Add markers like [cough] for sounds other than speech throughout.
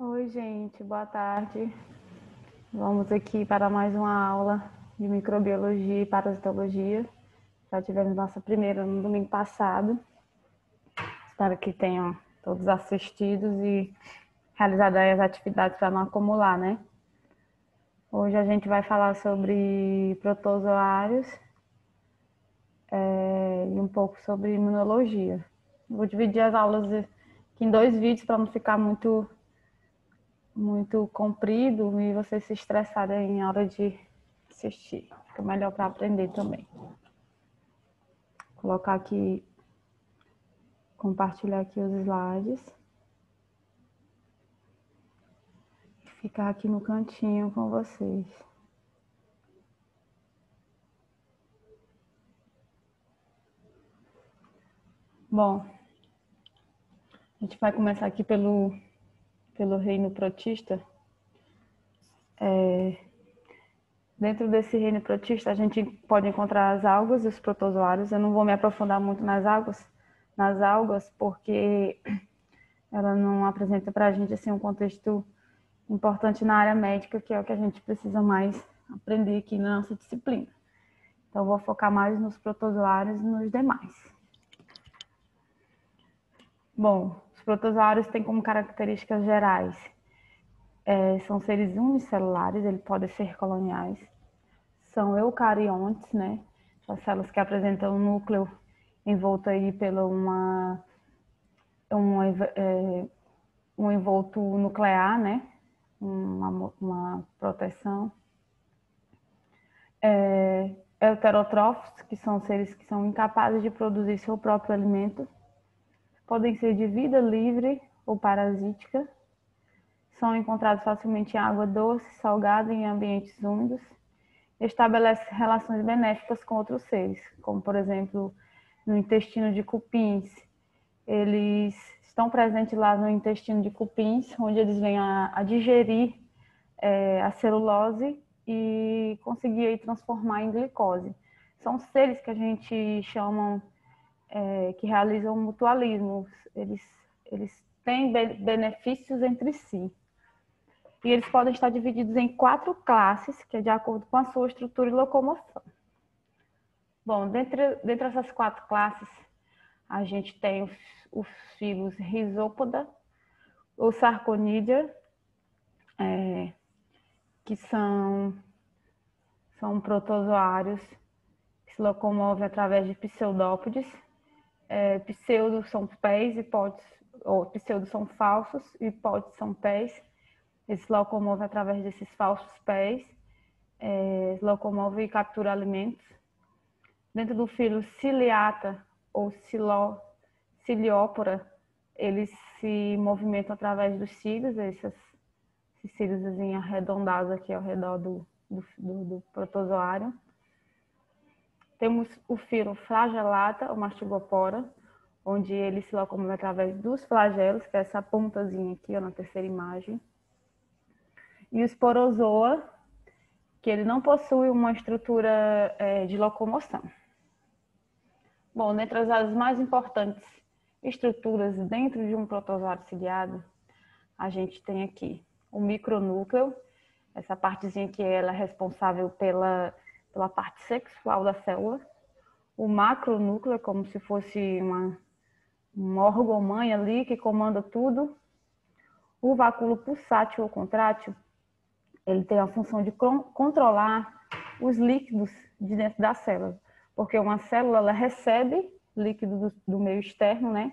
Oi, gente, boa tarde. Vamos aqui para mais uma aula de microbiologia e parasitologia. Já tivemos nossa primeira no domingo passado. Espero que tenham todos assistidos e realizado as atividades para não acumular, né? Hoje a gente vai falar sobre protozoários é, e um pouco sobre imunologia. Vou dividir as aulas em dois vídeos para não ficar muito muito comprido e vocês se estressarem na hora de assistir. Fica melhor para aprender também. Colocar aqui, compartilhar aqui os slides. Ficar aqui no cantinho com vocês. Bom, a gente vai começar aqui pelo pelo reino protista, é, dentro desse reino protista a gente pode encontrar as algas e os protozoários. Eu não vou me aprofundar muito nas algas, nas algas, porque ela não apresenta para a gente assim um contexto importante na área médica, que é o que a gente precisa mais aprender aqui na nossa disciplina. Então, vou focar mais nos protozoários e nos demais. Bom, protozoários têm como características gerais é, são seres unicelulares, eles podem ser coloniais, são eucariontes, né? São células que apresentam um núcleo envolto aí pela uma, uma é, um envolto nuclear, né? Uma, uma proteção. É, heterotrófos, que são seres que são incapazes de produzir seu próprio alimento, podem ser de vida livre ou parasítica, são encontrados facilmente em água doce, salgada e em ambientes úmidos, estabelece relações benéficas com outros seres, como por exemplo no intestino de cupins. Eles estão presentes lá no intestino de cupins, onde eles vêm a, a digerir é, a celulose e conseguir aí, transformar em glicose. São seres que a gente chama é, que realizam mutualismo. Eles, eles têm benefícios entre si. E eles podem estar divididos em quatro classes, que é de acordo com a sua estrutura e locomoção. Bom, dentre, dentre essas quatro classes, a gente tem os, os filos Rhizopoda, ou Sarconidia, é, que são, são protozoários que se locomovem através de pseudópodes, é, pseudos são pés, hipóteses, ou pseudos são falsos, hipóteses são pés. Eles se locomovem através desses falsos pés, é, locomovem e capturam alimentos. Dentro do filo ciliata ou siló, ciliópora, eles se movimentam através dos cílios, esses, esses cílios arredondados aqui ao redor do, do, do, do protozoário. Temos o filo flagellata, ou mastigopora, onde ele se locomove através dos flagelos, que é essa pontazinha aqui, ó, na terceira imagem. E o esporozoa, que ele não possui uma estrutura é, de locomoção. Bom, dentre as mais importantes estruturas dentro de um protozoário ciliado, a gente tem aqui o micronúcleo, essa partezinha que ela é responsável pela pela parte sexual da célula. O macronúcleo é como se fosse uma, um órgão-mãe ali que comanda tudo. O vacúolo pulsátil ou contrátil, ele tem a função de controlar os líquidos de dentro da célula. Porque uma célula ela recebe líquido do, do meio externo, né?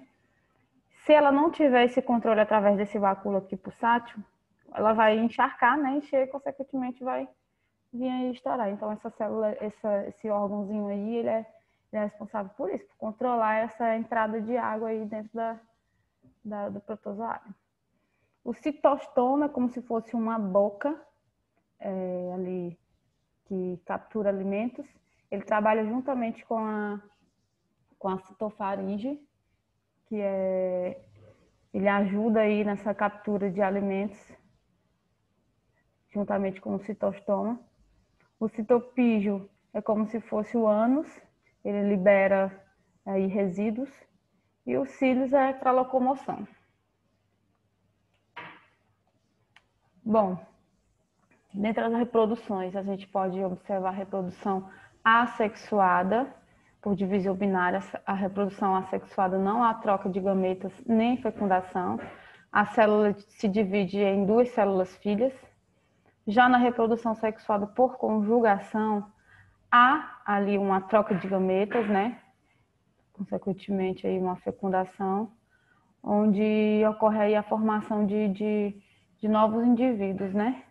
Se ela não tiver esse controle através desse vacúolo aqui pulsátil, ela vai encharcar, né? Encher consequentemente, vai vinha estourar. Então, essa célula, essa, esse órgãozinho aí, ele é, ele é, responsável por isso, por controlar essa entrada de água aí dentro da, da do protozoário. O citostoma é como se fosse uma boca é, ali que captura alimentos. Ele trabalha juntamente com a, com a citofaringe, que é, ele ajuda aí nessa captura de alimentos juntamente com o citostoma. O citopígio é como se fosse o ânus, ele libera aí resíduos, e os cílios é para locomoção. Bom, dentre as reproduções, a gente pode observar a reprodução assexuada, por divisão binária, a reprodução assexuada não há troca de gametas nem fecundação. A célula se divide em duas células filhas. Já na reprodução sexuada por conjugação, há ali uma troca de gametas, né? Consequentemente, aí uma fecundação, onde ocorre aí a formação de, de, de novos indivíduos, né?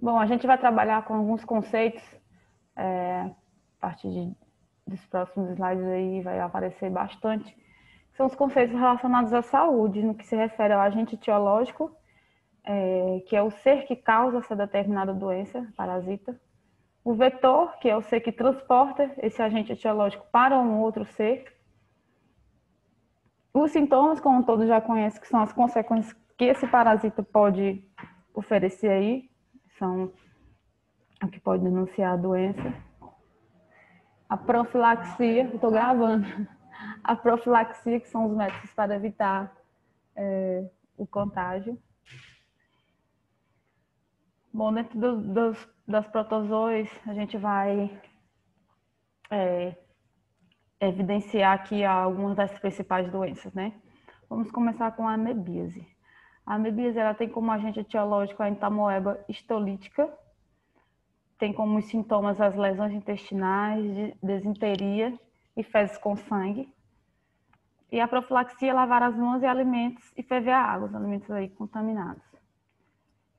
Bom, a gente vai trabalhar com alguns conceitos, é, a partir de, dos próximos slides aí vai aparecer bastante, são os conceitos relacionados à saúde, no que se refere ao agente etiológico, é, que é o ser que causa essa determinada doença, parasita, o vetor, que é o ser que transporta esse agente etiológico para um outro ser, os sintomas, como todos já conhecem, que são as consequências que esse parasita pode oferecer aí, são o que pode denunciar a doença. A profilaxia, estou gravando. A profilaxia, que são os métodos para evitar é, o contágio. Bom, dentro do, dos, das protozoas, a gente vai é, evidenciar aqui algumas das principais doenças, né? Vamos começar com a amebíase. A amebíase ela tem como agente etiológico a entamoeba histolítica, tem como sintomas as lesões intestinais, desinteria e fezes com sangue. E a profilaxia lavar as mãos e alimentos e ferver a água, os alimentos aí contaminados.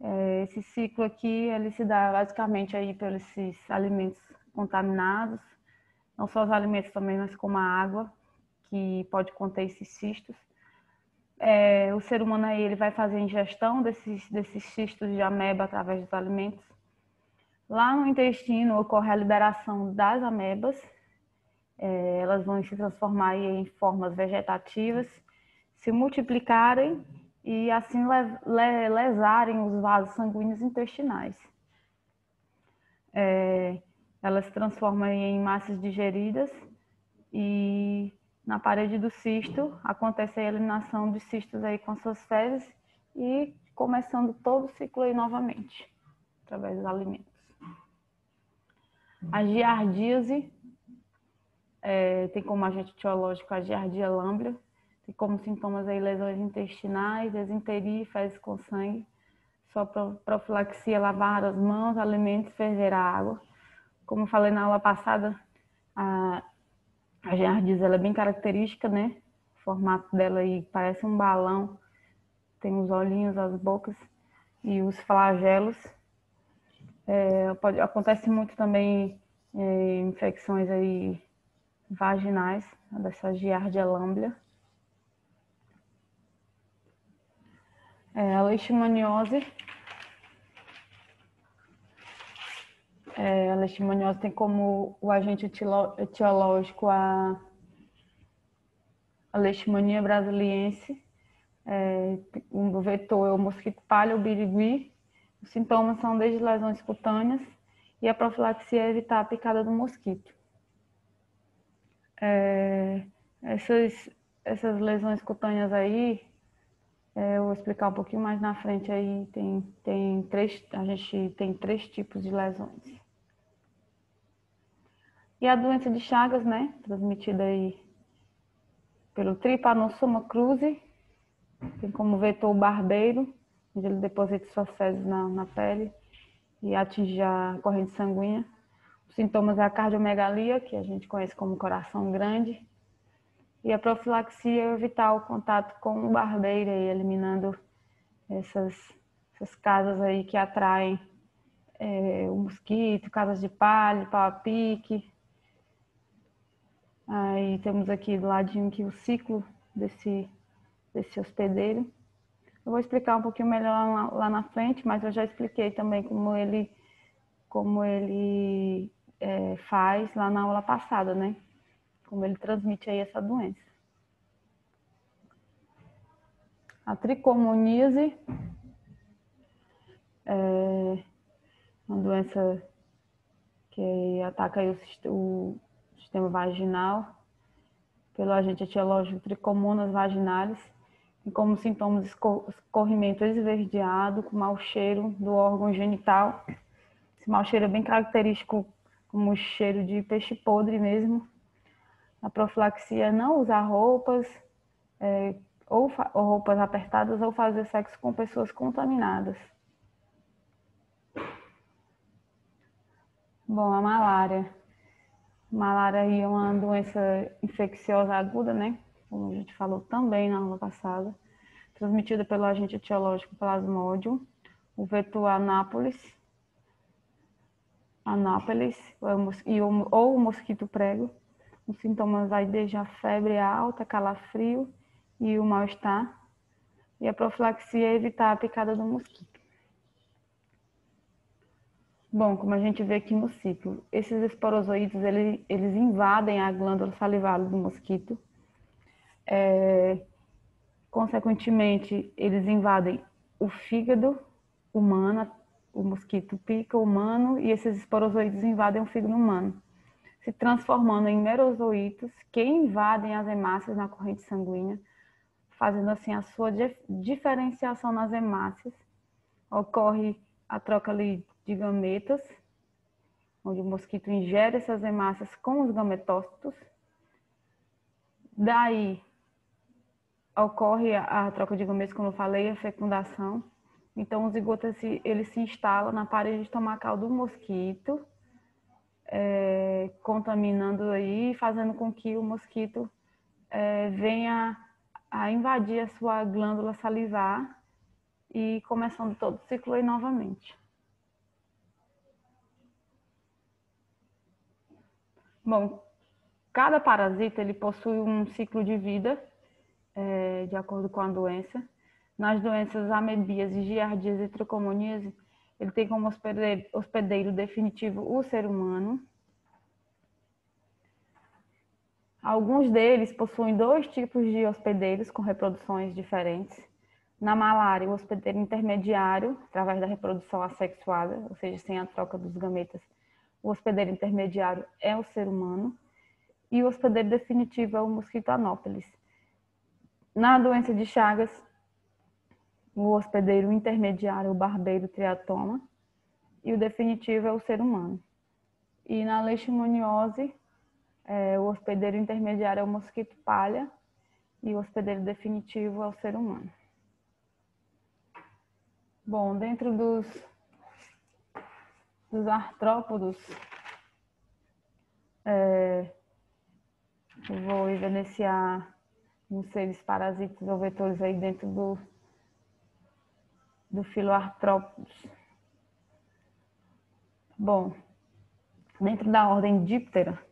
É, esse ciclo aqui, ele se dá basicamente aí pelos alimentos contaminados, não só os alimentos também, mas como a água, que pode conter esses cistos. É, o ser humano aí ele vai fazer ingestão desses, desses cistos de ameba através dos alimentos. Lá no intestino ocorre a liberação das amebas, é, elas vão se transformar em formas vegetativas, se multiplicarem e assim lesarem os vasos sanguíneos intestinais. É, elas se transformam em massas digeridas e na parede do cisto, acontece a eliminação dos cistos aí com suas fezes e começando todo o ciclo aí novamente, através dos alimentos. A giardíase é, tem como agente etiológico a giardia lamblia, como sintomas aí lesões intestinais, desinteria, fezes com sangue, só profilaxia, lavar as mãos, alimentos, ferver a água. Como falei na aula passada, a a ela é bem característica, né? O formato dela aí parece um balão. Tem os olhinhos, as bocas e os flagelos. É, pode, acontece muito também é, infecções aí vaginais, dessa giardia lamblia. É, a leishmaniose É, a leishmaniose tem como o agente etiológico a, a leishmania brasiliense, é, o vetor é o mosquito palha, o birigui. Os sintomas são desde lesões cutâneas e a profilaxia é evitar a picada do mosquito. É, essas, essas lesões cutâneas aí, eu vou explicar um pouquinho mais na frente aí, tem, tem três, a gente tem três tipos de lesões. E a doença de Chagas, né, transmitida aí pelo Trypanosoma cruzi, tem como vetor o barbeiro, onde ele deposita suas fezes na, na pele e atinge a corrente sanguínea. Os sintomas é a cardiomegalia, que a gente conhece como coração grande, e a profilaxia é evitar o contato com o barbeiro, aí, eliminando essas, essas casas aí que atraem é, o mosquito, casas de palha, pau-a-pique, Aí temos aqui do ladinho aqui o ciclo desse, desse hospedeiro. Eu vou explicar um pouquinho melhor lá, lá na frente, mas eu já expliquei também como ele, como ele é, faz lá na aula passada, né? Como ele transmite aí essa doença. A tricomoníase é uma doença que ataca o, o sistema vaginal, pelo agente etiológico tricomonas vaginalis. como sintomas escorrimento esverdeado, com mau cheiro do órgão genital. Esse mau cheiro é bem característico como cheiro de peixe podre mesmo. A profilaxia não usar roupas, é, ou, ou roupas apertadas, ou fazer sexo com pessoas contaminadas. Bom, a malária. Malária é uma doença infecciosa aguda, né? Como a gente falou também na aula passada, transmitida pelo agente etiológico Plasmodium, o vetor Anápolis, Anápolis ou o mosquito prego. Os sintomas aí desde a febre alta, calafrio e o mal-estar. E a profilaxia é evitar a picada do mosquito. Bom, como a gente vê aqui no ciclo, esses esporozoídes eles, eles invadem a glândula salivar do mosquito. É, consequentemente, eles invadem o fígado humano, o mosquito pica o humano e esses esporozoídes invadem o fígado humano, se transformando em merozoítos que invadem as hemácias na corrente sanguínea, fazendo assim a sua diferenciação nas hemácias. Ocorre a troca ali de gametas, onde o mosquito ingere essas hemácias com os gametócitos. Daí ocorre a, a troca de gametas, como eu falei, a fecundação. Então, o zigoto ele se instala na parede estomacal do mosquito, é, contaminando aí, fazendo com que o mosquito é, venha a invadir a sua glândula salivar e começando todo o ciclo aí novamente. Bom, cada parasita ele possui um ciclo de vida é, de acordo com a doença. Nas doenças amebíase, giardíase e tricomoníase, ele tem como hospedeiro, hospedeiro definitivo o ser humano. Alguns deles possuem dois tipos de hospedeiros com reproduções diferentes. Na malária, o hospedeiro intermediário, através da reprodução assexuada, ou seja, sem a troca dos gametas, o hospedeiro intermediário é o ser humano e o hospedeiro definitivo é o mosquito anópolis. Na doença de Chagas, o hospedeiro intermediário é o barbeiro triatoma e o definitivo é o ser humano. E na leishmaniose, é, o hospedeiro intermediário é o mosquito palha e o hospedeiro definitivo é o ser humano. Bom, dentro dos dos artrópodos, é, vou evidenciar uns seres parasitas ou vetores aí dentro do, do filoartrópodos. Bom, dentro da ordem Diptera,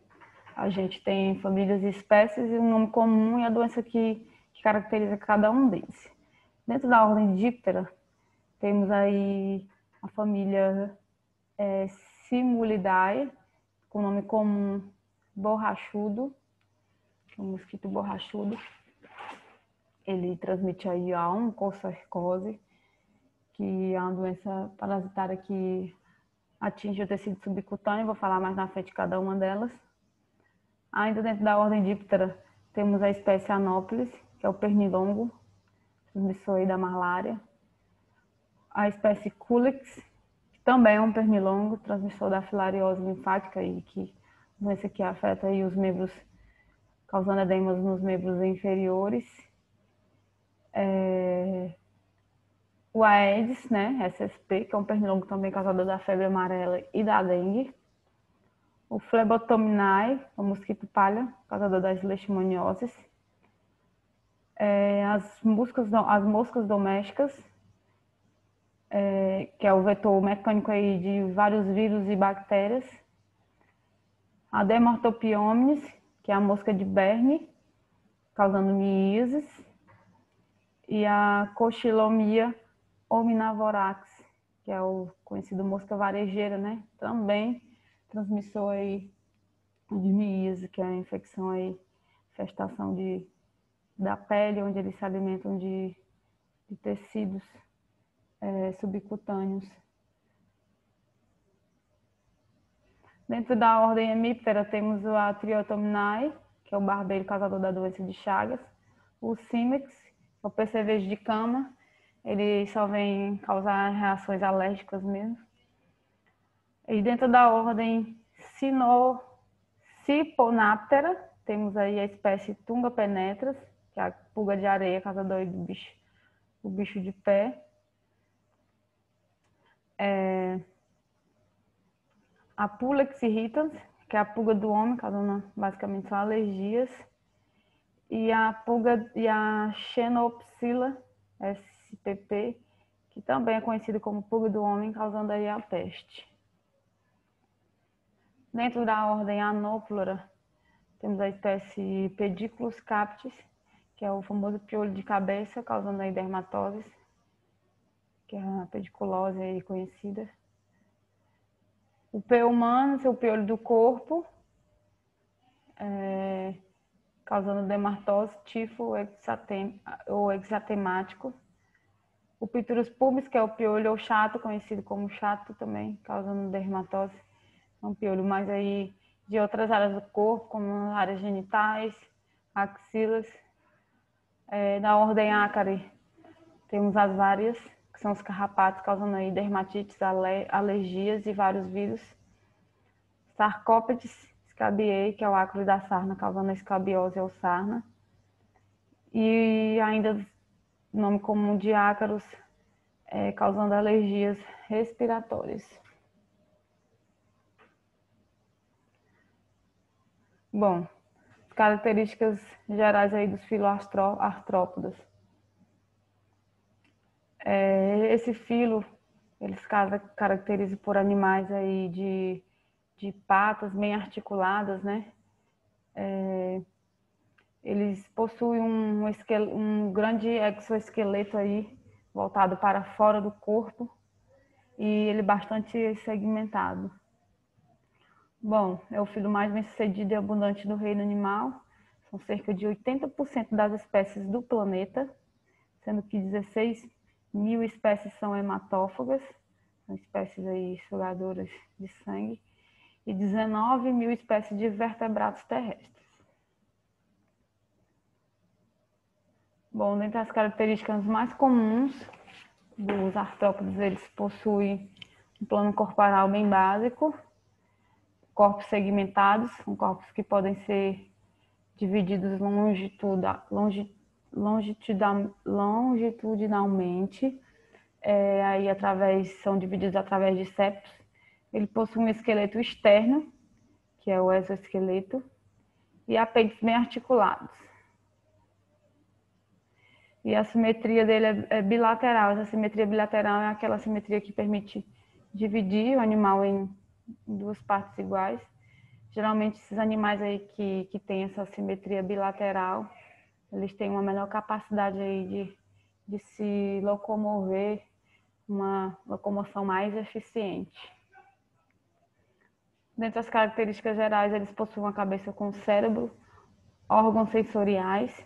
a gente tem famílias e espécies e um nome comum e a doença que, que caracteriza cada um deles. Dentro da ordem Diptera, temos aí a família é, Simulidae, com nome comum borrachudo, o mosquito borrachudo. Ele transmite aí a oncocercose, que é uma doença parasitária que atinge o tecido subcutâneo, vou falar mais na frente cada uma delas. Ainda dentro da ordem Diptera, temos a espécie Anópolis, que é o pernilongo, transmissor da malária. A espécie Culex, também é um pernilongo, transmissor da filariose linfática e que doença que afeta aí os membros, causando edemas nos membros inferiores. É... O Aedes, né, SSP, que é um pernilongo também causador da febre amarela e da dengue. O Flebotominae, o mosquito palha, causador das leishmanioses. É, as, moscas, as moscas domésticas, é, que é o vetor mecânico aí de vários vírus e bactérias. A Dermatopiomenes, que é a mosca de Berne, causando miíases. E a Cochilomia hominavorax, que é o conhecido mosca varejeira, né? Também transmissor aí de miíase, que é a infecção aí, infestação de, da pele, onde eles se alimentam de, de tecidos é, subcutâneos. Dentro da ordem hemíptera temos o Triotominae, que é o barbeiro causador da doença de Chagas, o Simex, o percevejo de cama, ele só vem causar reações alérgicas mesmo. E dentro da ordem Sino, Ciponaptera, temos aí a espécie Tunga penetras, que é a pulga de areia, causadora do bicho, o bicho de pé. É, a Pulex irritans, que é a pulga do homem, causando basicamente são alergias. E a pulga e a Xenopsila SPP, que também é conhecida como pulga do homem, causando aí a peste. Dentro da ordem Anophlora, temos a espécie Pediculus captis, que é o famoso piolho de cabeça, causando aí dermatoses, que é a pediculose aí conhecida. O P humano, seu piolho do corpo, é, causando dermatose, tifo ou exatemático. O Piturus pubis, que é o piolho ou chato, conhecido como chato também, causando dermatose. É um piolho mais aí de outras áreas do corpo, como áreas genitais, axilas. É, na ordem ácare, temos as várias, que são os carrapatos, causando aí dermatites, alergias e vários vírus. Sarcópedes scabiei, que é o ácaro da sarna, causando escabiose ou sarna. E ainda nome comum de ácaros, é, causando alergias respiratórias. Bom, características gerais aí dos filoartrópodos. É, esse filo, eles caracterizam por animais aí de, de patas bem articuladas, né? É, eles possuem um, um grande exoesqueleto aí voltado para fora do corpo e ele bastante segmentado. Bom, é o filo mais bem sucedido e abundante do reino animal. São cerca de 80% das espécies do planeta, sendo que 16 mil espécies são hematófagas, são espécies aí sugadoras de sangue, e 19 mil espécies de vertebrados terrestres. Bom, dentre as características mais comuns dos artrópodes, eles possuem um plano corporal bem básico, corpos segmentados, são corpos que podem ser divididos longitudinalmente, é, aí através, são divididos através de septos. Ele possui um esqueleto externo, que é o exoesqueleto, e apêndices bem articulados. E a simetria dele é, é bilateral. Essa simetria bilateral é aquela simetria que permite dividir o animal em duas partes iguais. Geralmente esses animais aí que, que têm essa simetria bilateral, eles têm uma melhor capacidade aí de, de se locomover, uma locomoção mais eficiente. Dentre as características gerais, eles possuem uma cabeça com cérebro, órgãos sensoriais,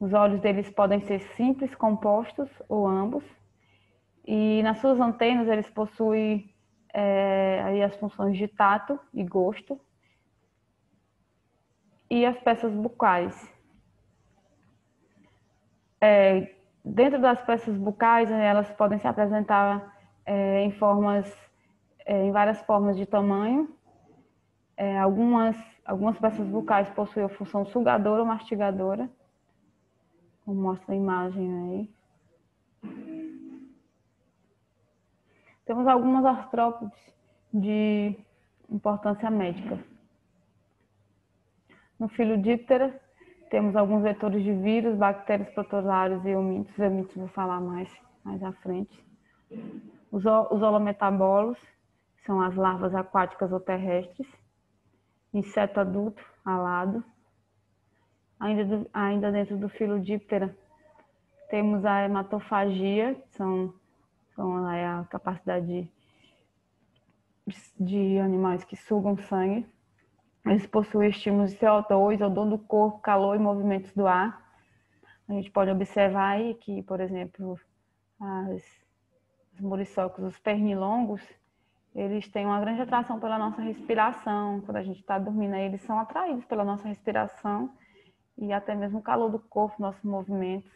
os olhos deles podem ser simples, compostos ou ambos. E nas suas antenas eles possuem é, aí as funções de tato e gosto. E as peças bucais. É, dentro das peças bucais, né, elas podem se apresentar é, em formas, é, em várias formas de tamanho. É, algumas, algumas peças bucais possuem a função sugadora ou mastigadora como mostra a imagem aí. Temos algumas artrópodes de importância médica. No filo díptera, temos alguns vetores de vírus, bactérias, protozoários e homintos. Homintos vou falar mais, mais à frente. Os, os holometabolos são as larvas aquáticas ou terrestres. Inseto adulto, alado. Ainda, do, ainda dentro do filo díptera, temos a hematofagia, que são, são a capacidade de, de animais que sugam sangue. Eles possuem estímulos de CO2, odor do corpo, calor e movimentos do ar. A gente pode observar aí que, por exemplo, as, os muriçocos, os pernilongos, eles têm uma grande atração pela nossa respiração. Quando a gente está dormindo, eles são atraídos pela nossa respiração e até mesmo o calor do corpo, nossos movimentos.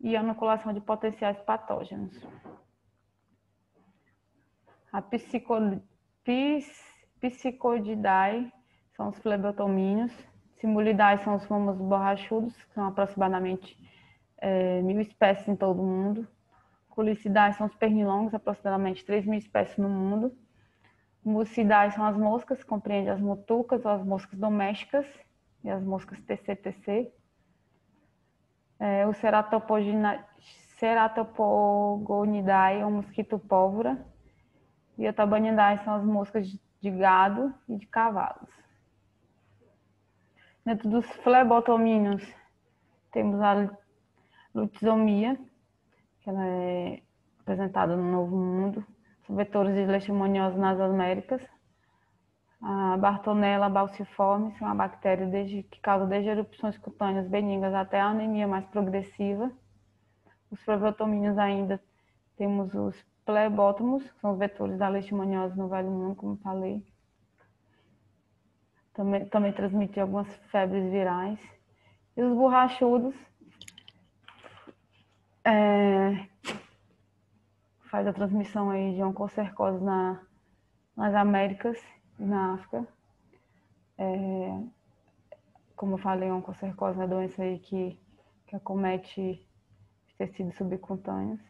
e inoculação de potenciais patógenos. A psico, psicodidae são os flebotomíneos, simulidae são os famosos borrachudos, que são aproximadamente é, mil espécies em todo o mundo. Culicidae são os pernilongos, aproximadamente 3 mil espécies no mundo. Mucidae são as moscas, compreende as motucas ou as moscas domésticas e as moscas TCTC. É, o Ceratopogonidae é o mosquito pólvora. E a Tabanidae são as moscas de gado e de cavalos. Dentro dos flebotomíneos, temos a lutisomia, que ela é apresentada no Novo Mundo, são vetores de leishmaniose nas Américas. A Bartonella balciforme, é uma bactéria desde, que causa desde erupções cutâneas benignas até a anemia mais progressiva. Os flebotomíneos ainda temos os plebótomos, que são os vetores da leishmaniose no Velho Mundo, como falei. Também, também transmite algumas febres virais. E os borrachudos, é, faz a transmissão aí de oncocercose na, nas Américas na África. É, como eu falei, oncocercose é uma doença aí que, que acomete tecidos subcutâneos.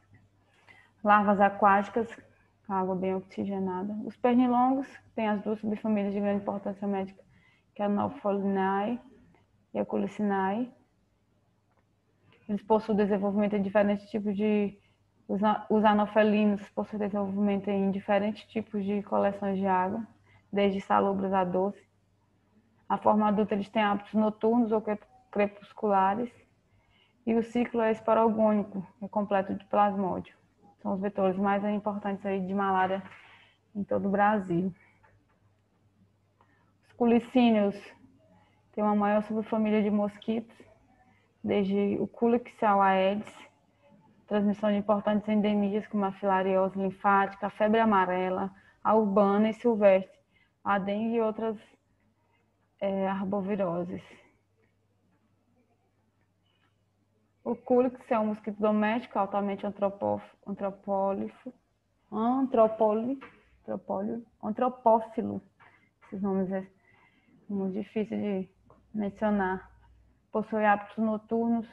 Larvas aquáticas, água bem oxigenada. Os pernilongos, tem as duas subfamílias de grande importância médica, que é a Nopholinae e a Culicinae. Eles possuem desenvolvimento em diferentes tipos de os anofelinos possuem desenvolvimento em diferentes tipos de coleções de água, desde salobras a doce. A forma adulta eles têm hábitos noturnos ou crepusculares. E o ciclo é esporogônico, é completo de plasmódio. São os vetores mais importantes aí de malária em todo o Brasil. Os culicíneos têm uma maior subfamília de mosquitos, desde o Culixial aedes, transmissão de importantes endemias como a filariose linfática, a febre amarela, a urbana e silvestre, a dengue e outras é, arboviroses. O Culix é um mosquito doméstico altamente antropófilo, antropófilo, antropófilo. Esses nomes é muito difícil de mencionar. Possui hábitos noturnos,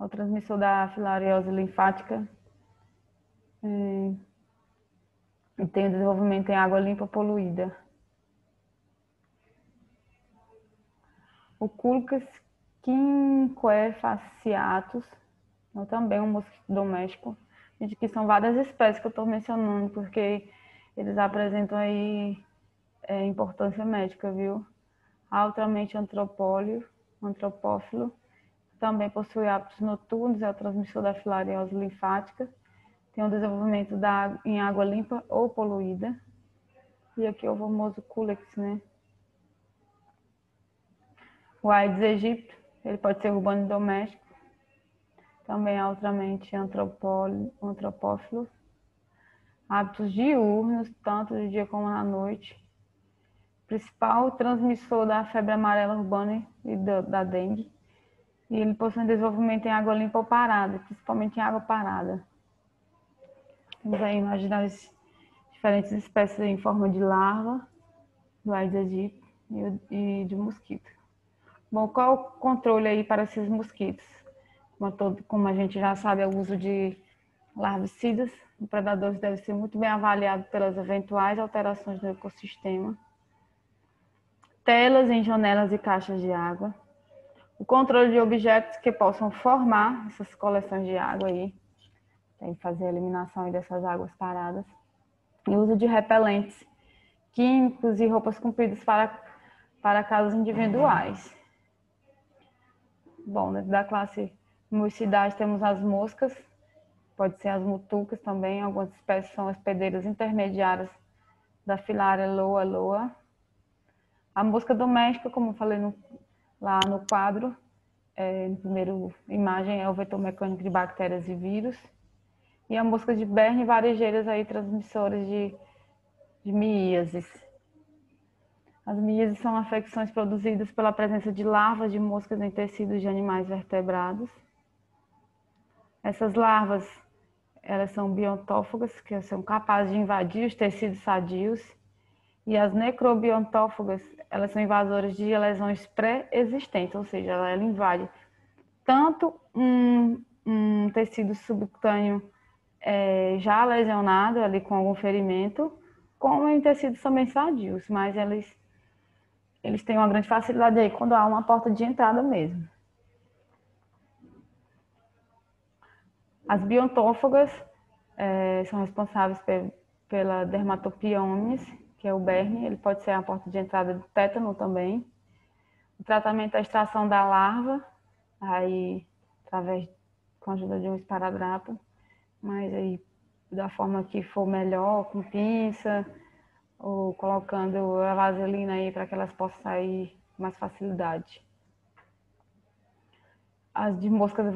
o transmissor da filariose linfática. É, tem desenvolvimento em água limpa poluída. O Culcas quinquefaciatus, é também um mosquito doméstico, de que são várias espécies que eu estou mencionando, porque eles apresentam aí é, importância médica, viu? Altamente antropólio, antropófilo, também possui hábitos noturnos, é o transmissor da filariose linfática. Tem o desenvolvimento da, em água limpa ou poluída. E aqui é o famoso Culex, né? O Aedes aegypti, ele pode ser urbano e doméstico. Também é altamente antropófilo. Hábitos diurnos, tanto de dia como na noite. Principal transmissor da febre amarela urbana e da, da dengue e ele possui um desenvolvimento em água limpa ou parada, principalmente em água parada. Temos aí imaginar diferentes espécies em forma de larva do Aedes aegypti e de mosquito. Bom, qual é o controle aí para esses mosquitos? Como, todo, como a gente já sabe, o uso de larvicidas, o predador deve ser muito bem avaliado pelas eventuais alterações do ecossistema. Telas em janelas e caixas de água o controle de objetos que possam formar essas coleções de água aí. Tem que fazer a eliminação dessas águas paradas. E uso de repelentes químicos e roupas compridas para, para casos individuais. Bom, dentro da classe muicidade temos as moscas, pode ser as mutucas também, algumas espécies são hospedeiras intermediárias da filária loa loa. A mosca doméstica, como falei no lá no quadro, é, no primeiro imagem, é o vetor mecânico de bactérias e vírus. E a mosca de Berne varejeiras aí transmissoras de, de miíases. As miíases são afecções produzidas pela presença de larvas de moscas em tecidos de animais vertebrados. Essas larvas, elas são biontófagas, que são capazes de invadir os tecidos sadios, e as necrobiontófagas, elas são invasoras de lesões pré-existentes, ou seja, ela, ela invade tanto um, um tecido subcutâneo é, já lesionado ali com algum ferimento, como em tecidos também sadios, mas eles, eles têm uma grande facilidade aí quando há uma porta de entrada mesmo. As biontófagas é, são responsáveis pe pela dermatopia omnis, que é o berne, ele pode ser a porta de entrada do tétano também. O tratamento é a extração da larva, aí através com a ajuda de um esparadrapo, mas aí da forma que for melhor, com pinça, ou colocando a vaselina aí para que elas possam sair com mais facilidade. As de moscas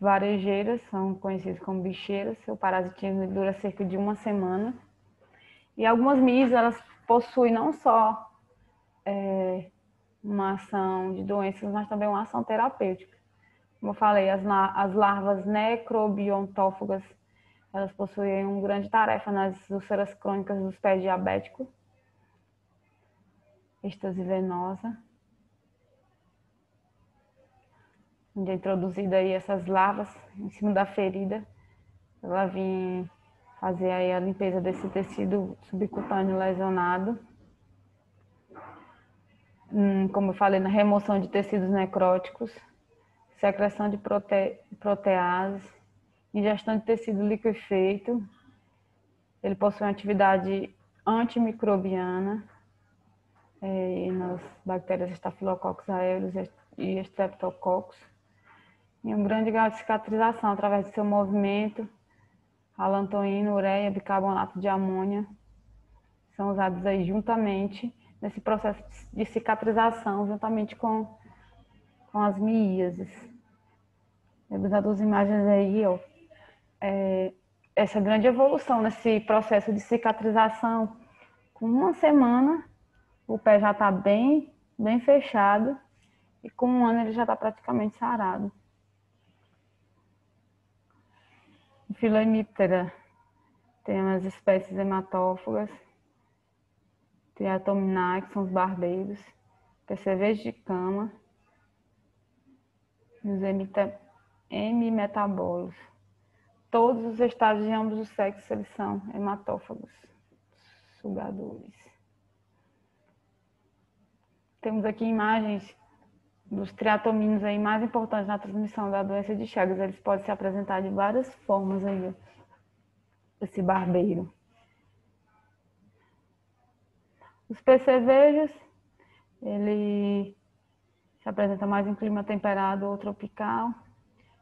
varejeiras são conhecidas como bicheiras, seu parasitismo dura cerca de uma semana. E algumas MIS, elas possuem não só é, uma ação de doenças, mas também uma ação terapêutica. Como eu falei, as, as larvas necrobiontófagas, elas possuem uma grande tarefa nas úlceras crônicas dos pés diabéticos, êxtase venosa, onde é introduzida aí essas larvas em cima da ferida, ela vem fazer aí a limpeza desse tecido subcutâneo lesionado. Hum, como eu falei, na remoção de tecidos necróticos, secreção de prote... proteases, ingestão de tecido liquefeito. Ele possui uma atividade antimicrobiana é, nas bactérias Staphylococcus aureus e Streptococcus. E um grande grau de cicatrização através do seu movimento. Alantoína, ureia, bicarbonato de amônia são usados aí juntamente nesse processo de cicatrização, juntamente com, com as miíases. Temos as duas imagens aí, ó, é, essa grande evolução nesse processo de cicatrização. Com uma semana, o pé já está bem, bem fechado e com um ano ele já está praticamente sarado. Filoemíptera tem as espécies hematófagas, tem a que são os barbeiros, percevejos de cama, e os hemimetabolos todos os estados de ambos os sexos eles são hematófagos, sugadores. Temos aqui imagens dos triatominos aí mais importantes na transmissão da doença de Chagas. Eles podem se apresentar de várias formas aí, esse barbeiro. Os percevejos, ele se apresenta mais em clima temperado ou tropical,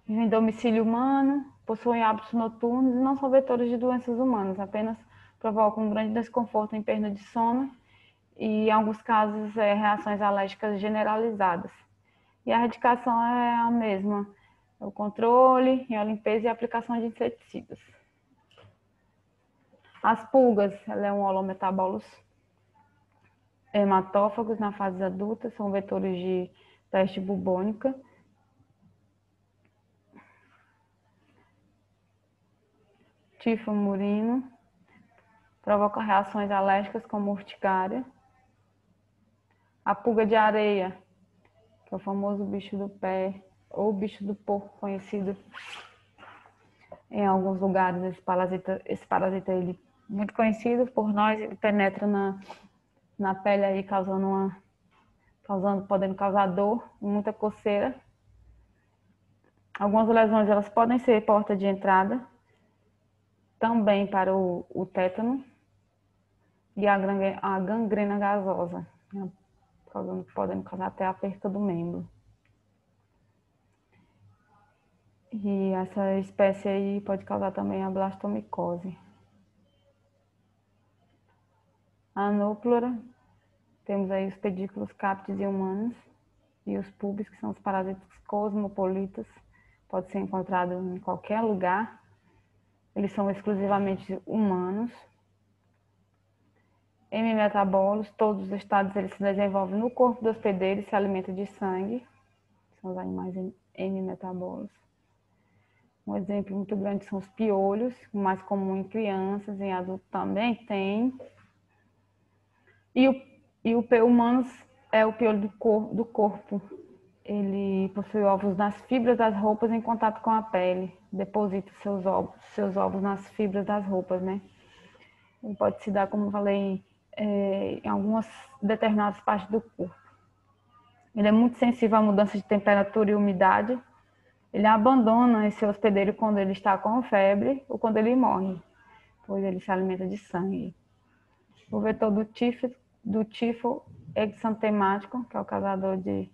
vive em domicílio humano, possuem hábitos noturnos e não são vetores de doenças humanas, apenas provocam um grande desconforto em perda de sono e, em alguns casos, é, reações alérgicas generalizadas. E a medicação é a mesma, o controle, a limpeza e a aplicação de inseticidas. As pulgas, ela é um holometabolos hematófagos na fase adulta, são vetores de peste bubônica. Tifo murino, provoca reações alérgicas como urticária. A pulga de areia, que é o famoso bicho do pé, ou bicho do porco conhecido em alguns lugares, esse parasita, esse parasita ele muito conhecido por nós, ele penetra na, na pele aí causando uma causando, podendo causar dor, muita coceira. Algumas lesões elas podem ser porta de entrada também para o, o tétano e a, gangrena, a gangrena gasosa, né? podendo causar até a perca do membro. E essa espécie aí pode causar também a blastomicose. A anúplora, temos aí os pedículos captis e humanos e os pubis, que são os parasitas cosmopolitas, pode ser encontrado em qualquer lugar eles são exclusivamente humanos. Hemimetabolos, todos os estados eles se desenvolvem no corpo do hospedeiro e se alimentam de sangue. São os animais hemimetabolos. Um exemplo muito grande são os piolhos, mais comum em crianças, em adultos também tem. E o, e o P humanos é o piolho do, cor, do corpo. Ele possui ovos nas fibras das roupas em contato com a pele. Deposita seus ovos, seus ovos nas fibras das roupas, né? Ele pode se dar, como falei, é, em algumas determinadas partes do corpo. Ele é muito sensível à mudança de temperatura e umidade. Ele abandona esse hospedeiro quando ele está com febre ou quando ele morre, pois ele se alimenta de sangue. O vetor do tifo, do tifo exantemático, que é o causador de,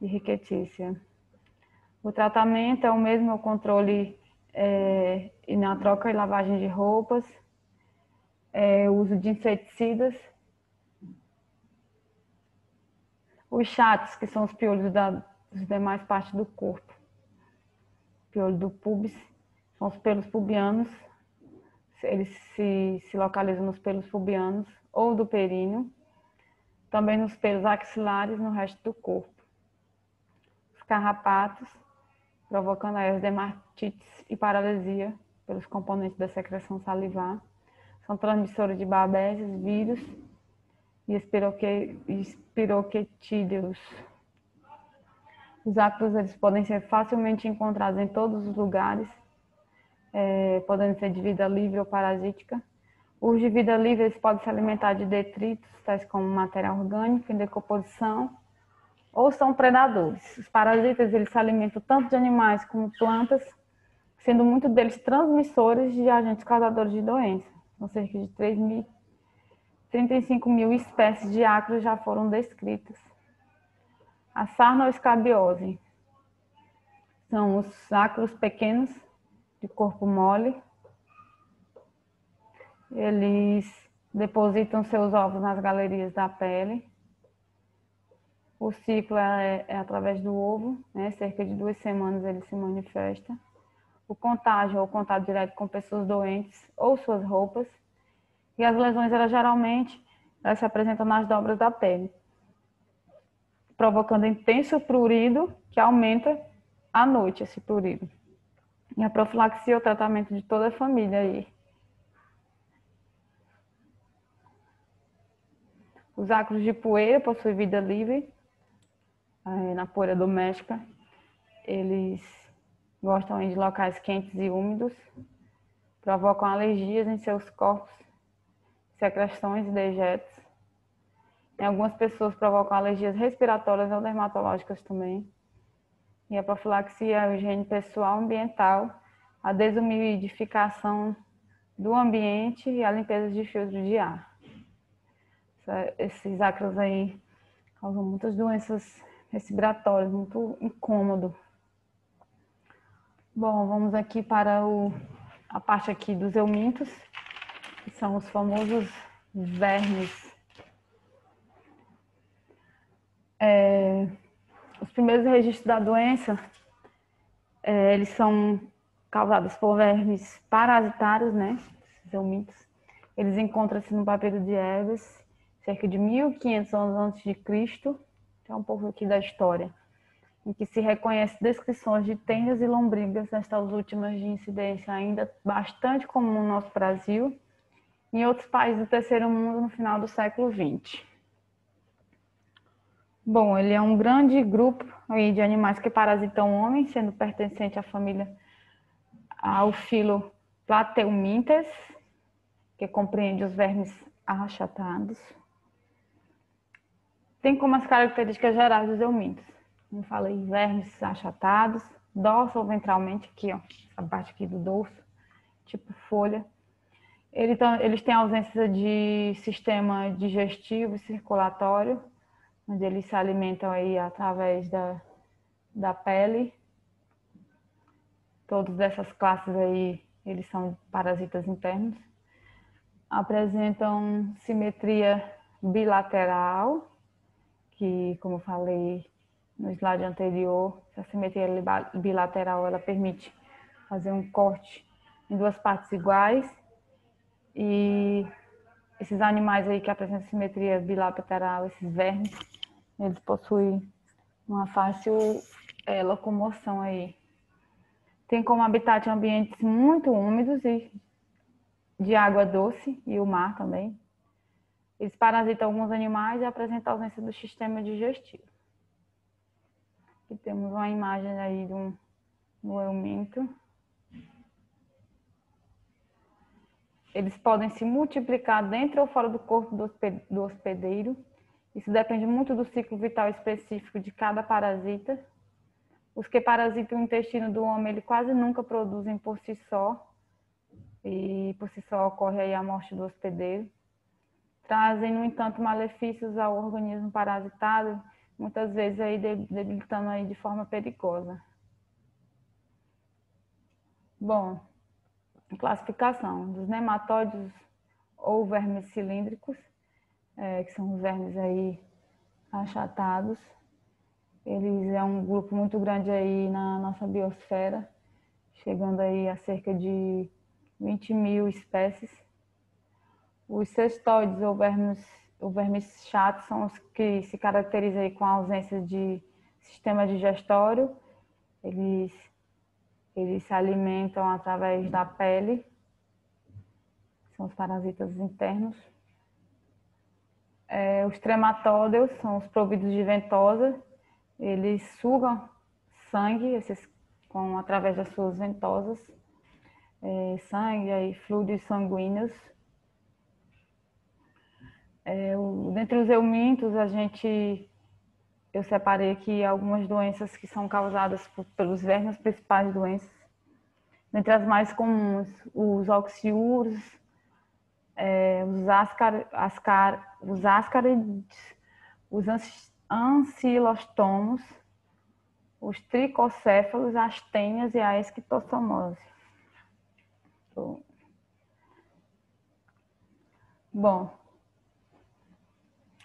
de riquetícia. O tratamento é o mesmo, controle é, e na troca e lavagem de roupas, é, uso de inseticidas, os chatos, que são os piolhos da, das demais partes do corpo, piolho do pubis, são os pelos pubianos, eles se, se localizam nos pelos pubianos ou do períneo, também nos pelos axilares no resto do corpo. Os carrapatos, provocando a dermatites e paralisia pelos componentes da secreção salivar são transmissores de babeses, vírus e espiroquetídeos. Os ácaros eles podem ser facilmente encontrados em todos os lugares, é, podendo ser de vida livre ou parasítica. Os de vida livre eles podem se alimentar de detritos, tais como material orgânico em decomposição, ou são predadores. Os parasitas eles se alimentam tanto de animais como plantas, sendo muitos deles transmissores de agentes causadores de doenças. São cerca de 3 mil, 35 mil espécies de ácaros já foram descritas. A sarnoescabiose são os ácaros pequenos de corpo mole. Eles depositam seus ovos nas galerias da pele. O ciclo é, é através do ovo, né? cerca de duas semanas ele se manifesta o contágio ou contato direto com pessoas doentes ou suas roupas. E as lesões, elas geralmente elas se apresentam nas dobras da pele, provocando intenso prurido que aumenta à noite esse prurido. E a profilaxia é o tratamento de toda a família aí. Os ácaros de poeira possuem vida livre na poeira doméstica. Eles gostam de locais quentes e úmidos, provocam alergias em seus corpos, secreções e dejetos. Em algumas pessoas provocam alergias respiratórias ou dermatológicas também. E a profilaxia é a higiene pessoal ambiental, a desumidificação do ambiente e a limpeza de filtros de ar. Esses ácaros aí causam muitas doenças respiratórias, muito incômodo Bom, vamos aqui para o, a parte aqui dos eumintos, que são os famosos vermes. É, os primeiros registros da doença, é, eles são causados por vermes parasitários, né? Esses eumintos. Eles encontram-se no papiro de Eves, cerca de 1500 anos antes de Cristo. Então, um pouco aqui da história em que se reconhece descrições de tendas e lombrigas nestas últimas de incidência ainda bastante comum no nosso Brasil e em outros países do terceiro mundo no final do século XX. Bom, ele é um grande grupo de animais que parasitam homens, sendo pertencente à família ao filo Plateumintes, que compreende os vermes arrachatados. Tem como as características gerais dos eumintos como falei, vermes achatados, dorso ou ventralmente, aqui, ó, a parte aqui do dorso, tipo folha. Ele, eles têm ausência de sistema digestivo e circulatório, onde eles se alimentam aí através da, da pele. Todas essas classes aí, eles são parasitas internos. Apresentam simetria bilateral, que, como falei, no slide anterior, essa simetria bilateral ela permite fazer um corte em duas partes iguais e esses animais aí que apresentam simetria bilateral, esses vermes, eles possuem uma fácil é, locomoção aí. Tem como habitat ambientes muito úmidos e de água doce e o mar também. Eles parasitam alguns animais e apresentam ausência do sistema digestivo. Aqui temos uma imagem aí de um moimento. Eles podem se multiplicar dentro ou fora do corpo do hospedeiro. Isso depende muito do ciclo vital específico de cada parasita. Os que parasitam o intestino do homem, ele quase nunca produzem por si só. E por si só ocorre aí a morte do hospedeiro. Trazem, no entanto, malefícios ao organismo parasitado, muitas vezes aí debilitando aí de forma perigosa. Bom, classificação dos nematóides ou vermes cilíndricos, é, que são os vermes aí achatados. Eles é um grupo muito grande aí na nossa biosfera, chegando aí a cerca de 20 mil espécies. Os cestoides ou vermes, ou vermes chatos são os que se caracterizam com a ausência de sistema digestório. Eles, eles se alimentam através da pele são os parasitas internos. É, os trematódeos são os providos de ventosa, eles sugam sangue esses, com, através das suas ventosas, é, sangue e fluidos sanguíneos. É, o, dentre os eumintos, a gente, eu separei aqui algumas doenças que são causadas por, pelos vermes, principais doenças. Dentre as mais comuns, os oxiúros, é, os, ascar, ascar, os ascarides, os ancilostomos, os tricocéfalos, as tenhas e a esquistossomose. Bom,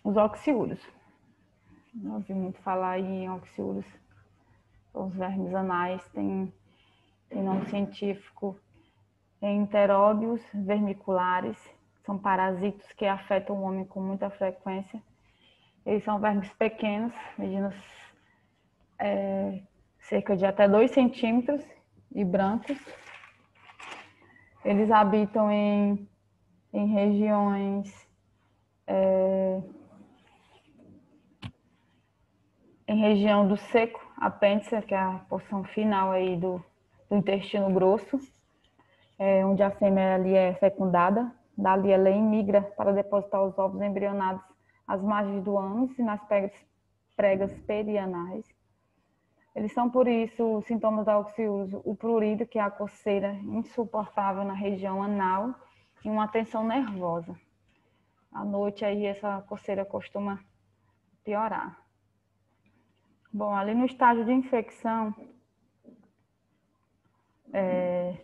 os oxiúros. Não ouvi muito falar em oxiúros. Os vermes anais têm nome científico enteróbios vermiculares são parasitos que afetam o homem com muita frequência. Eles são vermes pequenos, medindo é, cerca de até 2 centímetros e brancos. Eles habitam em, em regiões é, em região do seco, apêndice, que é a porção final aí do, do intestino grosso, é, onde a fêmea ali é fecundada Dali ela migra para depositar os ovos embrionados às margens do ânus e nas pregas, pregas perianais. Eles são, por isso, sintomas da oxiúrose, o prurido, que é a coceira insuportável na região anal, e uma tensão nervosa. À noite, aí, essa coceira costuma piorar. Bom, ali no estágio de infecção, é,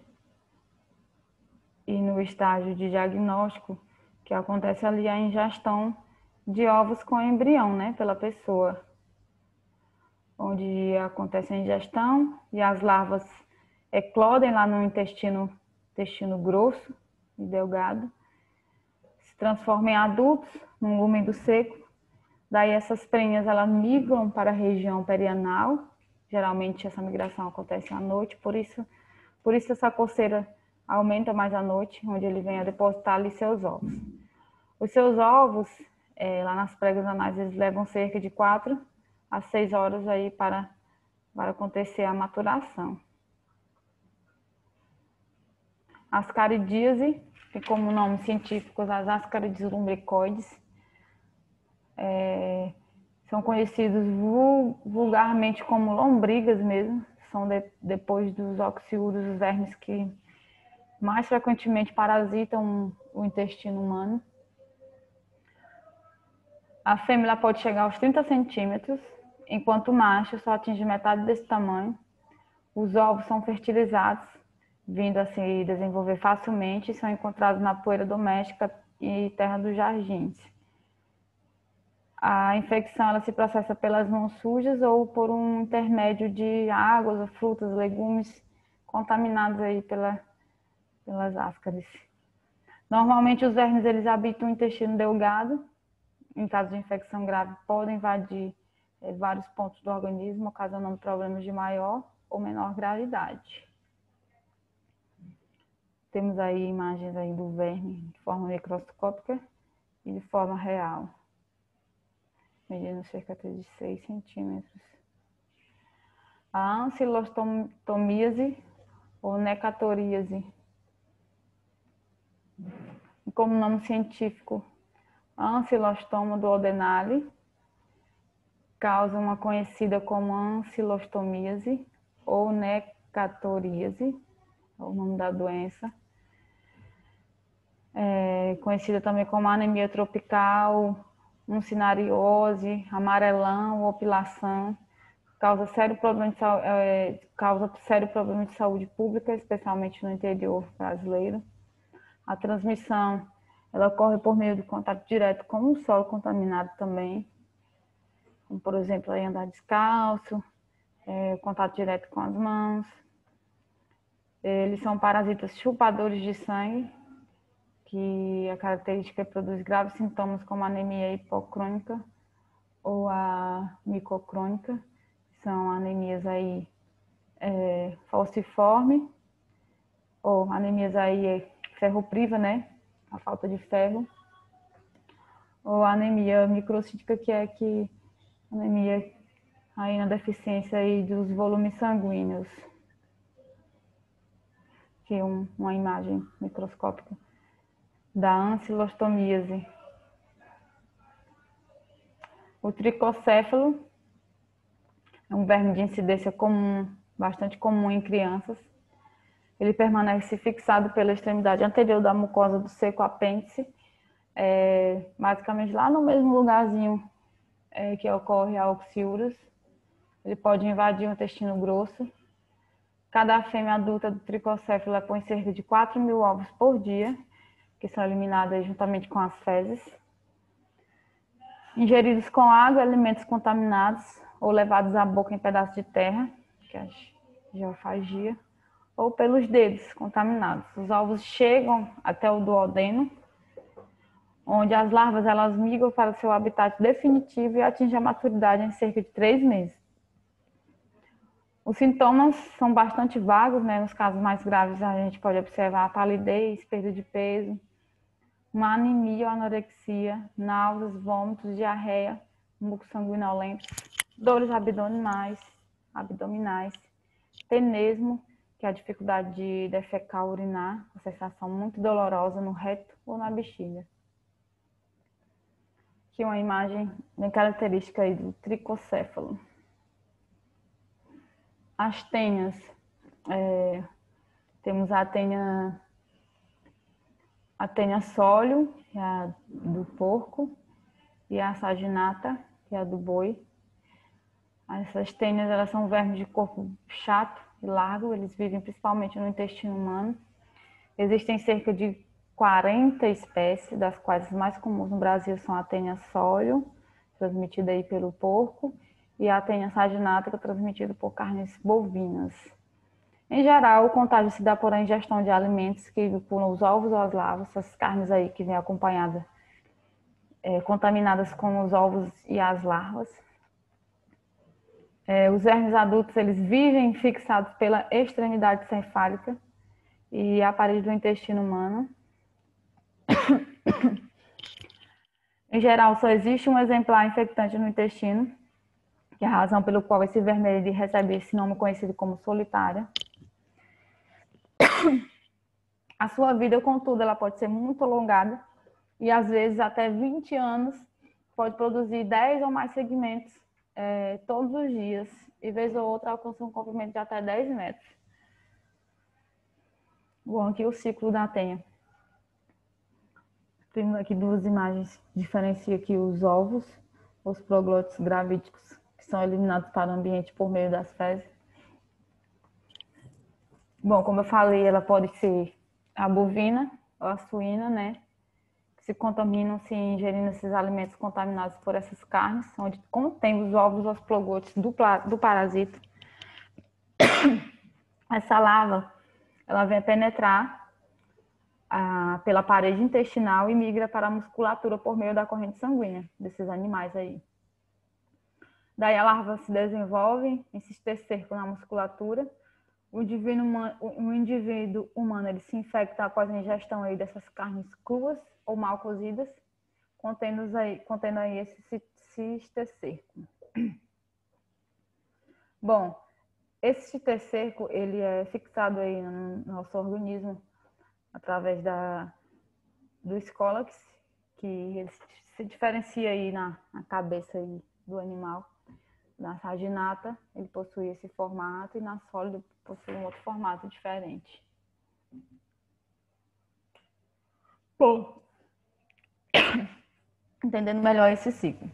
e no estágio de diagnóstico, que acontece ali a ingestão de ovos com embrião, né, pela pessoa, onde acontece a ingestão e as larvas eclodem lá no intestino, intestino grosso e delgado, se transformam em adultos, num úmido seco. Daí essas prenhas elas migram para a região perianal. Geralmente essa migração acontece à noite, por isso, por isso essa coceira aumenta mais à noite, onde ele vem a depositar ali seus ovos. Os seus ovos, é, lá nas pregas anais, eles levam cerca de 4 a 6 horas aí para, para acontecer a maturação. Ascaridíase, que como nome científico, as ascaridis lumbricoides, é, são conhecidos vulgarmente como lombrigas mesmo, são de, depois dos oxiúros, os vermes que mais frequentemente parasitam o intestino humano. A fêmea pode chegar aos 30 centímetros, enquanto o macho só atinge metade desse tamanho. Os ovos são fertilizados, vindo a se desenvolver facilmente, e são encontrados na poeira doméstica e terra dos jardins. A infecção ela se processa pelas mãos sujas ou por um intermédio de águas, frutas, legumes contaminados aí pela pelas ascaris. Normalmente os vermes eles habitam o intestino delgado. Em caso de infecção grave, podem invadir é, vários pontos do organismo, ocasionando problemas de maior ou menor gravidade. Temos aí imagens aí do verme de forma microscópica e de forma real, medindo cerca de 6 centímetros. A ancilostomíase ou necatoríase, como nome científico, ancilostoma do Odenale, causa uma conhecida como ancilostomíase ou necatoríase, é o nome da doença. É conhecida também como anemia tropical, uncinariose, amarelão, opilação, causa sério problema de, é, causa sério problema de saúde pública, especialmente no interior brasileiro. A transmissão ela ocorre por meio de contato direto com o solo contaminado também, como por exemplo aí andar descalço, é, contato direto com as mãos. Eles são parasitas chupadores de sangue, que a característica é produzir graves sintomas como anemia hipocrônica ou a micocrônica, são anemias aí é, falciforme, ou anemias aí é ferropriva, né? A falta de ferro. Ou anemia microcítica, que é que anemia aí na deficiência aí dos volumes sanguíneos. Aqui um, uma imagem microscópica da ancilostomíase. O tricocéfalo é um verme de incidência comum, bastante comum em crianças. Ele permanece fixado pela extremidade anterior da mucosa do seco apêndice, é, basicamente lá no mesmo lugarzinho é, que ocorre a oxiúrus. Ele pode invadir o intestino grosso. Cada fêmea adulta do tricocéfalo põe cerca de 4 mil ovos por dia, que são eliminados juntamente com as fezes. Ingeridos com água, alimentos contaminados ou levados à boca em pedaços de terra, que é a geofagia, ou pelos dedos contaminados. Os ovos chegam até o duodeno, onde as larvas elas migram para seu habitat definitivo e atingem a maturidade em cerca de três meses. Os sintomas são bastante vagos, né? Nos casos mais graves, a gente pode observar palidez, perda de peso, uma anemia ou anorexia, náuseas, vômitos, diarreia, muco sanguinolento, dores abdominais, abdominais, tenesmo, que é a dificuldade de defecar, urinar, uma sensação muito dolorosa no reto ou na bexiga. Aqui uma imagem bem característica aí do tricocéfalo. As tenhas, é, temos a tenha, a tenha sólio, que é a do porco, e a saginata, que é a do boi. Essas tênias, elas são vermes de corpo chato e largo, eles vivem principalmente no intestino humano. Existem cerca de 40 espécies, das quais as mais comuns no Brasil são a tênia sólio, transmitida aí pelo porco, e a tênia saginática, transmitida por carnes bovinas. Em geral, o contágio se dá por a ingestão de alimentos que vinculam os ovos ou as larvas, essas carnes aí que vêm acompanhadas, é, contaminadas com os ovos e as larvas. É, os vermes adultos, eles vivem fixados pela extremidade cefálica e a parede do intestino humano. [coughs] em geral, só existe um exemplar infectante no intestino, que é a razão pelo qual esse vermelho recebe esse nome conhecido como solitária. A sua vida, contudo, ela pode ser muito alongada e às vezes até 20 anos pode produzir 10 ou mais segmentos é, todos os dias e vez ou outra alcança um comprimento de até 10 metros. Bom, aqui o ciclo da tenha. Temos aqui duas imagens, diferencia aqui os ovos, os proglótios gravídicos, que são eliminados para o ambiente por meio das fezes. Bom, como eu falei, ela pode ser a bovina ou a suína, né? Que se contaminam se ingerindo esses alimentos contaminados por essas carnes, onde contém os ovos ou os proglótios do, do parasita. [coughs] Essa lava, ela vem penetrar pela parede intestinal e migra para a musculatura por meio da corrente sanguínea desses animais aí. Daí a larva se desenvolve em cistercerco na musculatura, o indivíduo, humano, o indivíduo humano ele se infecta após a ingestão aí dessas carnes cruas ou mal cozidas, contendo aí, contendo aí esse cistecerco. [clears throat] Bom, esse cistecerco ele é fixado aí no nosso organismo através da do escólax, que ele se diferencia aí na, na cabeça aí do animal. Na saginata, ele possui esse formato e na sólida possui um outro formato diferente. Bom, [coughs] entendendo melhor esse ciclo.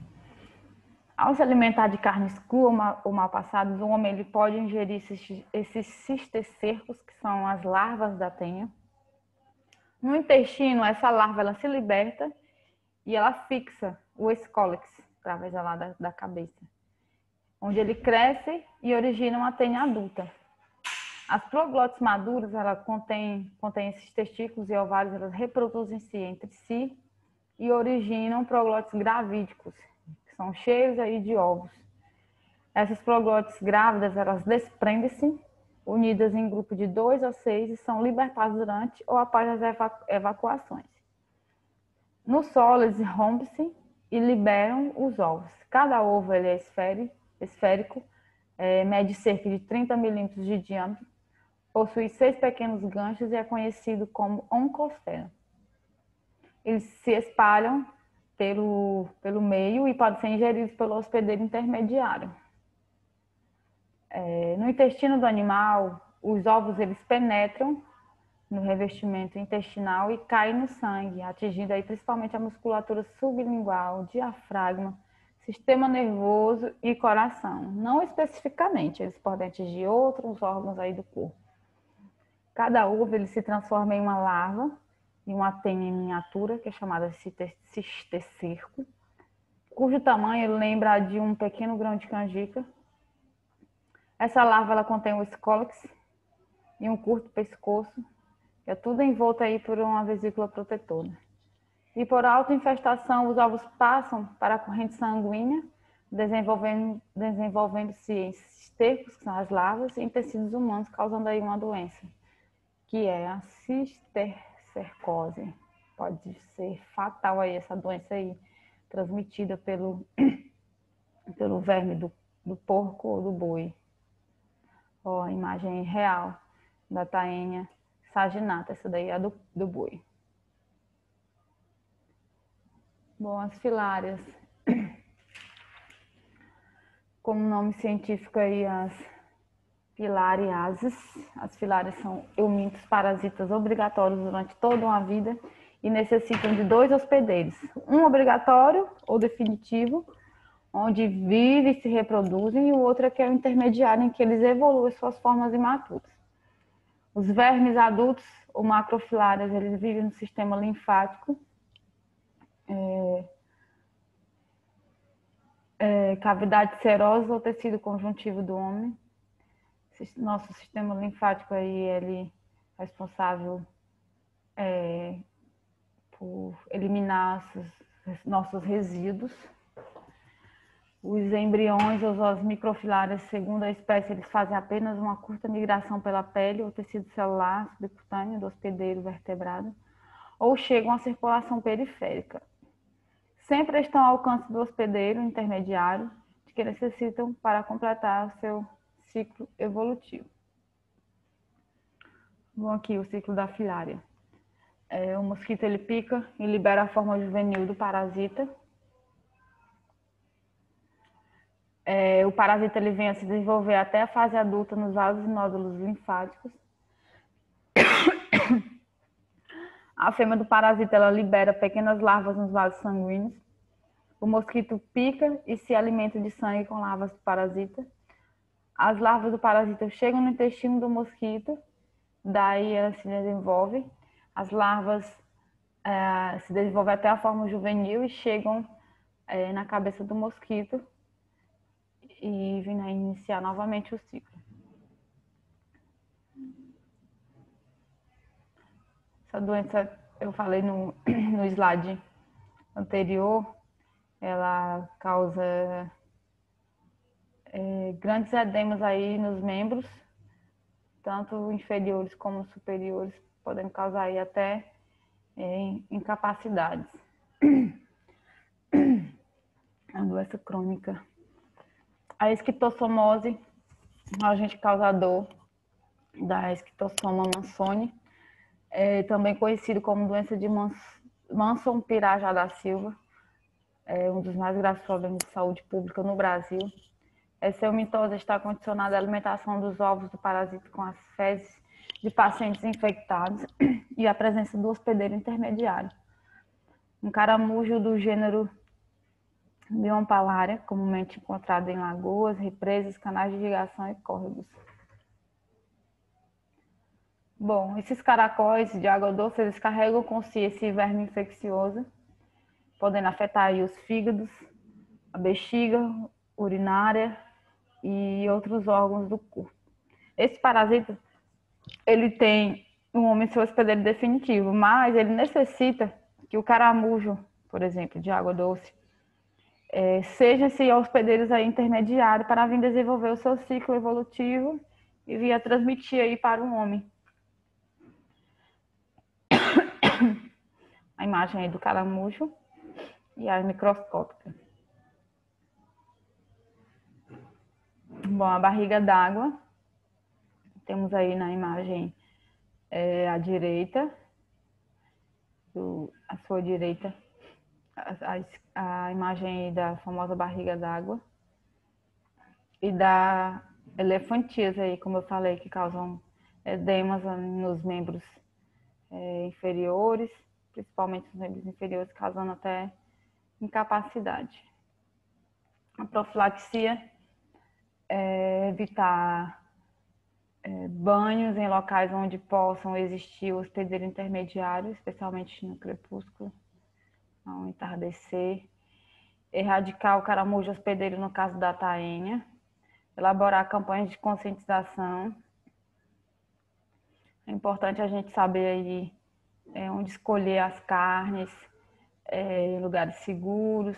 Ao se alimentar de carnes cruas ou mal passadas, o homem ele pode ingerir esses, esses cistecercos, que são as larvas da tenha. No intestino, essa larva ela se liberta e ela fixa o escólex através lá da, da cabeça, onde ele cresce e origina uma tenha adulta. As proglotes maduras, ela contém, contém esses testículos e ovários, elas reproduzem-se entre si e originam proglotes gravídicos, que são cheios aí de ovos. Essas proglotes grávidas, elas desprendem-se, unidas em grupo de dois a seis, e são libertadas durante ou após as evacuações. No solo, eles rompem-se e liberam os ovos. Cada ovo ele é esférico, é, mede cerca de 30 milímetros de diâmetro, possui seis pequenos ganchos e é conhecido como oncosfera. Eles se espalham pelo, pelo meio e podem ser ingeridos pelo hospedeiro intermediário. É, no intestino do animal, os ovos eles penetram no revestimento intestinal e cai no sangue, atingindo aí principalmente a musculatura sublingual, diafragma, sistema nervoso e coração. Não especificamente, eles podem atingir outros órgãos aí do corpo. Cada ovo ele se transforma em uma larva e uma tenha em miniatura, que é chamada cistecerco, cujo tamanho lembra de um pequeno grão de canjica. Essa larva ela contém o escólex e um curto pescoço, é tudo envolto aí por uma vesícula protetora. E por autoinfestação, os ovos passam para a corrente sanguínea, desenvolvendo, desenvolvendo-se em estercos, que são as larvas, em tecidos humanos, causando aí uma doença, que é a cistercercose. Pode ser fatal aí essa doença aí, transmitida pelo, [clears throat] pelo verme do, do porco ou do boi. Ó, a imagem real da tainha saginata, essa daí é do, do boi. Bom, as filárias. Como nome científico aí, as filariases. As filárias são eumintos parasitas obrigatórios durante toda uma vida e necessitam de dois hospedeiros. Um obrigatório ou definitivo, onde vivem e se reproduzem, e o outro é que é o intermediário, em que eles evoluem suas formas imaturas. Os vermes adultos, ou macrofilárias, eles vivem no sistema linfático, é, é, cavidade serosa ou tecido conjuntivo do homem. Nosso sistema linfático aí, ele é responsável é, por eliminar nossos, nossos resíduos os embriões ou as microfilárias, segundo a espécie, eles fazem apenas uma curta migração pela pele ou tecido celular subcutâneo do hospedeiro vertebrado, ou chegam à circulação periférica. Sempre estão ao alcance do hospedeiro intermediário, de que necessitam para completar o seu ciclo evolutivo. Bom, aqui o ciclo da filária. É, o mosquito ele pica e libera a forma juvenil do parasita, é, o parasita ele vem a se desenvolver até a fase adulta nos vasos e nódulos linfáticos. [coughs] A fêmea do parasita ela libera pequenas larvas nos vasos sanguíneos. O mosquito pica e se alimenta de sangue com larvas do parasita. As larvas do parasita chegam no intestino do mosquito, daí elas se desenvolvem. As larvas é, se desenvolvem até a forma juvenil e chegam é, na cabeça do mosquito, e vim iniciar novamente o ciclo. Essa doença, eu falei no, [clears throat] no slide anterior, ela causa é, grandes edemas aí nos membros, tanto inferiores como superiores, podendo causar aí até é, incapacidades. [clears throat] A doença crônica. A esquistossomose, agente causador da esquistossoma mansoni, é também conhecido como doença de Manson Pirajá da Silva, é um dos mais graves problemas de saúde pública no Brasil. Essa eumitose está condicionada à alimentação dos ovos do parasita com as fezes de pacientes infectados e a presença do hospedeiro intermediário. Um caramujo do gênero Biompalária, comumente encontrado em lagoas, represas, canais de irrigação e córregos. Bom, esses caracóis de água doce, eles carregam com si esse verme infeccioso podendo afetar os fígados, a bexiga urinária e outros órgãos do corpo. Esse parasita, ele tem um homem seu hospedeiro definitivo, mas ele necessita que o caramujo, por exemplo, de água doce, é, seja esse hospedeiro aí intermediário para vir desenvolver o seu ciclo evolutivo e vir transmitir aí para o homem. A imagem aí do caramujo e a microscópica. Bom, a barriga d'água, temos aí na imagem é, à direita, do, à sua direita, a, a, a imagem da famosa barriga d'água e da elefantíase aí, como eu falei, que causam edemas nos membros é, inferiores, principalmente nos membros inferiores, causando até incapacidade. A profilaxia é evitar é, banhos em locais onde possam existir hospedeiro intermediário, especialmente no crepúsculo, ao entardecer. Erradicar o caramujo hospedeiro no caso da taenha. Elaborar campanhas de conscientização. É importante a gente saber aí é, onde escolher as carnes, é, em lugares seguros,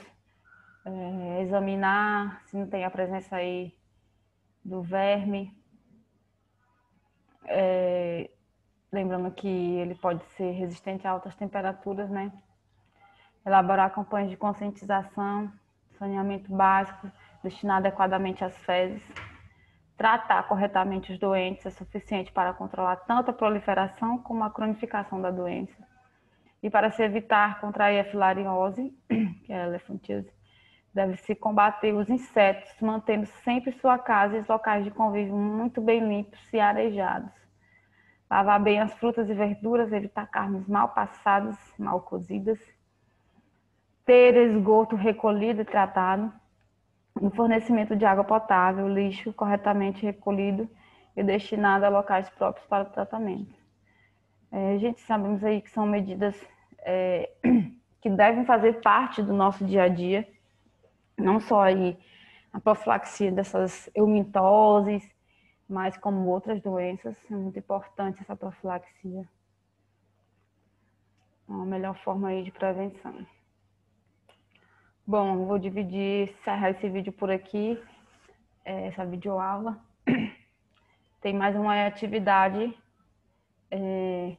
é, examinar se não tem a presença aí do verme. É, lembrando que ele pode ser resistente a altas temperaturas, né? Elaborar campanhas de conscientização, saneamento básico, destinar adequadamente às fezes. Tratar corretamente os doentes é suficiente para controlar tanto a proliferação como a cronificação da doença e para se evitar contrair a filariose, [clears throat] que é a elefantíase, deve-se combater os insetos, mantendo sempre sua casa e os locais de convívio muito bem limpos e arejados. Lavar bem as frutas e verduras, evitar carnes mal passadas, mal cozidas. Ter esgoto recolhido e tratado. O fornecimento de água potável, lixo corretamente recolhido e destinado a locais próprios para o tratamento. É, gente sabemos aí que são medidas é, [clears throat] que devem fazer parte do nosso dia a dia, não só aí a profilaxia dessas eumintoses, mas como outras doenças, é muito importante essa profilaxia. É a melhor forma aí de prevenção. Bom, vou dividir, encerrar esse vídeo por aqui, é, essa videoaula. [clears throat] Tem mais uma atividade é,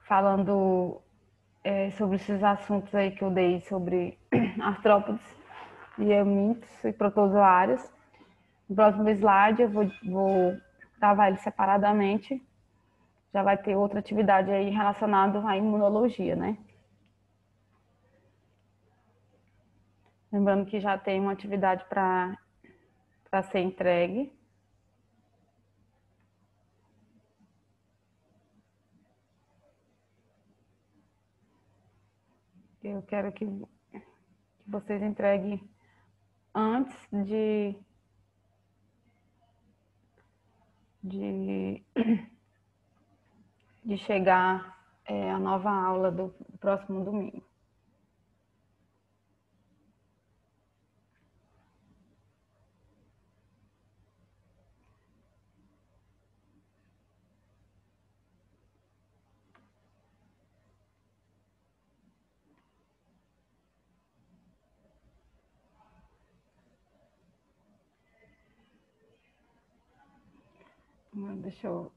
falando é, sobre esses assuntos aí que eu dei sobre [clears throat] artrópodes e eumintos e protozoários. No próximo slide eu vou, vou gravar ele separadamente. Já vai ter outra atividade aí relacionada à imunologia, né? Lembrando que já tem uma atividade para ser entregue. Eu quero que, que vocês entreguem antes de, de, de chegar é, a nova aula do próximo domingo. Deixa eu